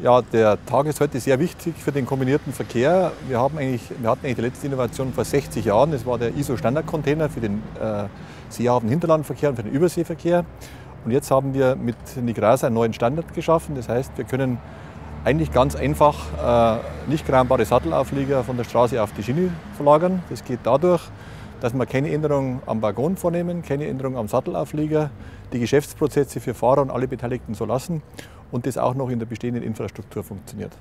Ja, der Tag ist heute sehr wichtig für den kombinierten Verkehr. Wir, haben eigentlich, wir hatten eigentlich die letzte Innovation vor 60 Jahren. Das war der ISO-Standard-Container für den äh, Seehafen-Hinterlandverkehr und für den Überseeverkehr. Und jetzt haben wir mit Nigrasa einen neuen Standard geschaffen. Das heißt, wir können eigentlich ganz einfach äh, nicht krambare Sattelauflieger von der Straße auf die Schiene verlagern. Das geht dadurch, dass wir keine Änderung am Waggon vornehmen, keine Änderung am Sattelauflieger, die Geschäftsprozesse für Fahrer und alle Beteiligten so lassen und das auch noch in der bestehenden Infrastruktur funktioniert.